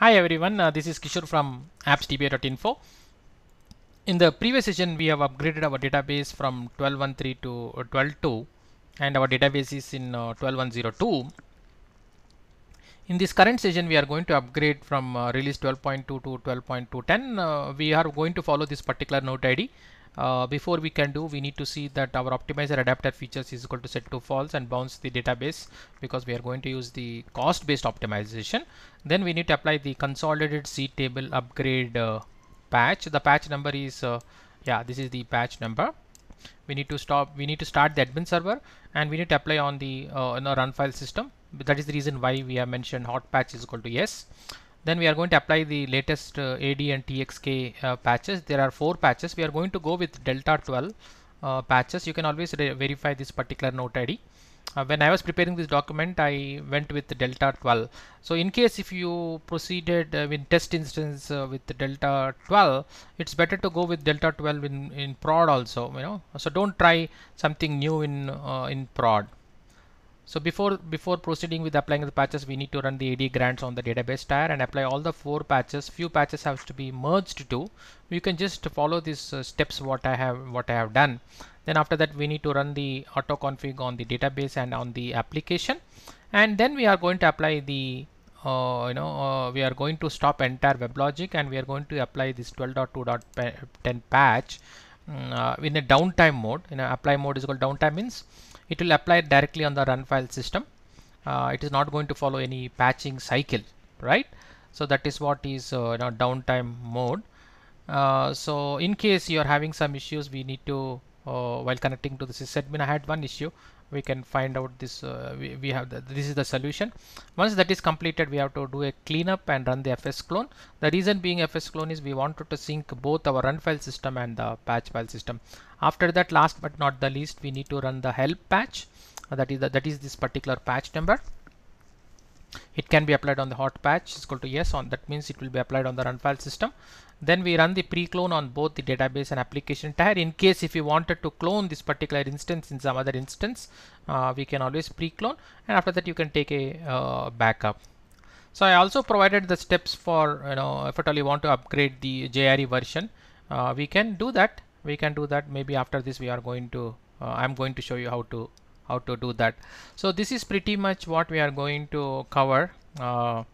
Hi everyone, uh, this is Kishore from appsdba.info. In the previous session, we have upgraded our database from 12.13 to uh, 12.2 and our database is in uh, 12.102. In this current session, we are going to upgrade from uh, release 12.2 to 12.210. Uh, we are going to follow this particular note ID uh, before we can do we need to see that our optimizer adaptive features is equal to set to false and bounce the database because we are going to use the cost based optimization. Then we need to apply the consolidated seed table upgrade uh, patch. The patch number is uh, yeah this is the patch number. We need to stop we need to start the admin server and we need to apply on the uh, run file system. That is the reason why we have mentioned hot patch is equal to yes then we are going to apply the latest uh, AD and TXK uh, patches. There are four patches. We are going to go with Delta 12 uh, patches. You can always verify this particular note ID. Uh, when I was preparing this document, I went with Delta 12. So in case if you proceeded uh, with test instance uh, with Delta 12, it's better to go with Delta 12 in, in prod also, you know. So don't try something new in, in prod. So before before proceeding with applying the patches, we need to run the AD grants on the database tier and apply all the four patches. Few patches have to be merged to. You can just follow these uh, steps what I have what I have done. Then after that, we need to run the auto config on the database and on the application, and then we are going to apply the uh, you know uh, we are going to stop entire WebLogic and we are going to apply this 12.2.10 patch um, in a downtime mode. In a apply mode is called downtime means it will apply it directly on the run file system. Uh, it is not going to follow any patching cycle right? So that is what is uh, you know, downtime mode. Uh, so in case you are having some issues we need to uh, while connecting to the sysadmin I had one issue we can find out this uh, we, we have the, this is the solution. Once that is completed we have to do a cleanup and run the fs clone. The reason being fs clone is we wanted to sync both our run file system and the patch file system. After that last but not the least we need to run the help patch. That is the, that is this particular patch number it can be applied on the hot patch is equal to yes on that means it will be applied on the run file system. Then we run the pre-clone on both the database and application tier in case if you wanted to clone this particular instance in some other instance uh, we can always pre-clone and after that you can take a uh, backup. So I also provided the steps for you know if at all you want to upgrade the JRE version uh, we can do that. We can do that maybe after this we are going to uh, I'm going to show you how to how to do that. So this is pretty much what we are going to cover uh,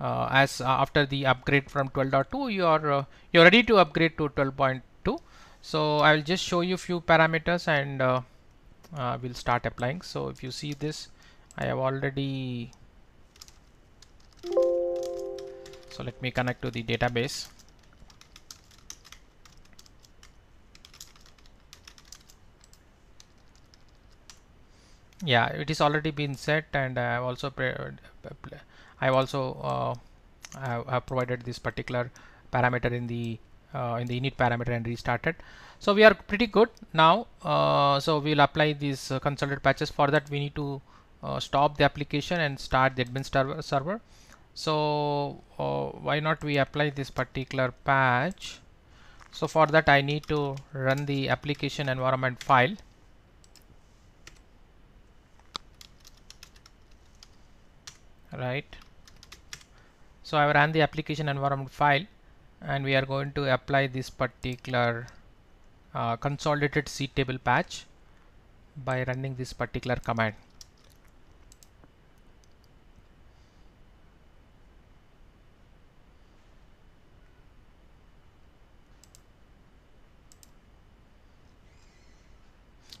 uh, as after the upgrade from 12.2 you are uh, you're ready to upgrade to 12.2 so I will just show you few parameters and uh, uh, we'll start applying. So if you see this I have already so let me connect to the database yeah it is already been set and I have also I have also uh, I have provided this particular parameter in the uh, in the init parameter and restarted. So we are pretty good now uh, so we'll apply these uh, consolidated patches. For that we need to uh, stop the application and start the admin server. So uh, why not we apply this particular patch? So for that I need to run the application environment file right? So I ran the application environment file and we are going to apply this particular uh, consolidated seed table patch by running this particular command.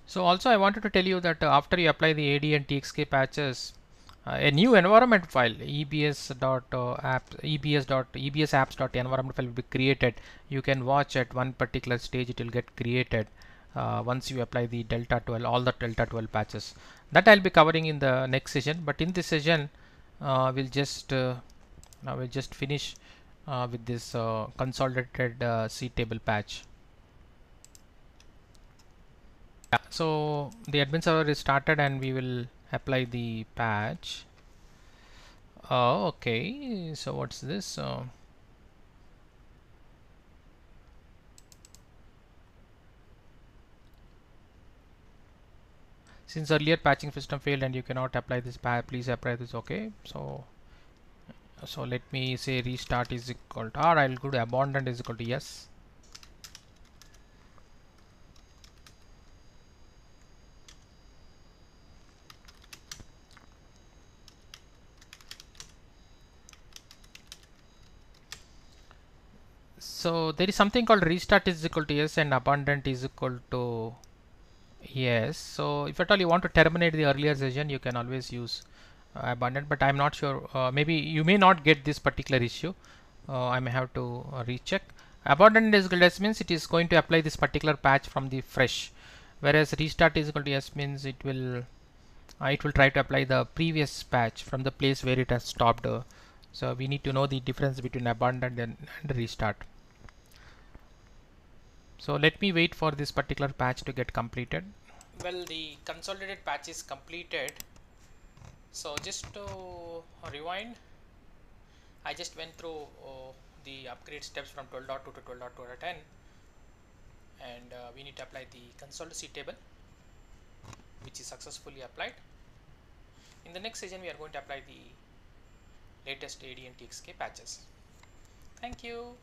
So also I wanted to tell you that uh, after you apply the AD and TXK patches, a new environment file ebs dot uh, app ebs dot ebs apps dot environment file will be created. You can watch at one particular stage it will get created uh, once you apply the delta 12 all the delta 12 patches. That I'll be covering in the next session but in this session uh, we'll just uh, we'll just finish uh, with this consolidated seed table patch. Yeah, so the admin server is started and we will apply the patch. Oh okay. So what's this? Uh, since earlier patching system failed and you cannot apply this patch please apply this okay? So so let me say restart is equal to or I'll go to abandoned is equal to yes so there is something called restart is equal to yes and abandon is equal to yes. So if at all you want to terminate the earlier session you can always use uh, abandoned but I'm not sure uh, maybe you may not get this particular issue. Uh, I may have to uh, recheck. Abandon is equal to yes means it is going to apply this particular patch from the fresh. Whereas restart is equal to yes means it will uh, it will try to apply the previous patch from the place where it has stopped. So we need to know the difference between abandon and, and restart so let me wait for this particular patch to get completed. Well the consolidated patch is completed. So just to rewind I just went through uh, the upgrade steps from 12.2 to 12.2.10 and uh, we need to apply the console table which is successfully applied. In the next session we are going to apply the latest AD and TXK patches. Thank you